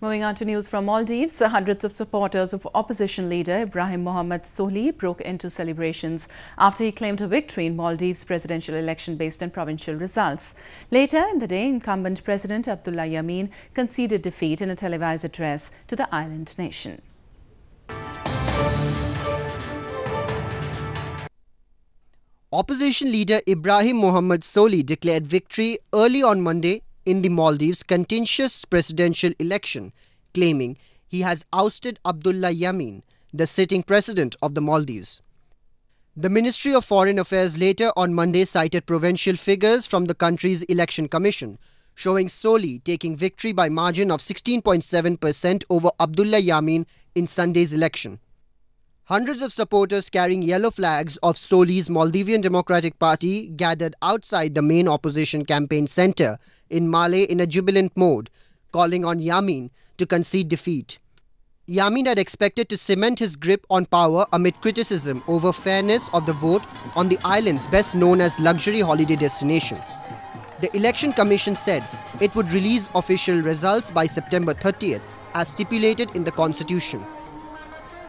Moving on to news from Maldives, hundreds of supporters of opposition leader Ibrahim Mohamed Solih broke into celebrations after he claimed a victory in Maldives presidential election based on provincial results. Later in the day, incumbent President Abdulla Yameen conceded defeat in a televised address to the island nation. Opposition leader Ibrahim Mohamed Solih declared victory early on Monday in the Maldives' contentious presidential election, claiming he has ousted Abdulla Yameen, the sitting president of the Maldives. The Ministry of Foreign Affairs later on Monday cited provincial figures from the country's election commission, showing Solih taking victory by margin of 16.7% over Abdulla Yameen in Sunday's election. Hundreds of supporters carrying yellow flags of Solih's Maldivian Democratic Party gathered outside the main opposition campaign centre in Male in a jubilant mode, calling on Yameen to concede defeat. Yameen had expected to cement his grip on power amid criticism over fairness of the vote on the island's best known as luxury holiday destination. The Election Commission said it would release official results by September 30th as stipulated in the constitution.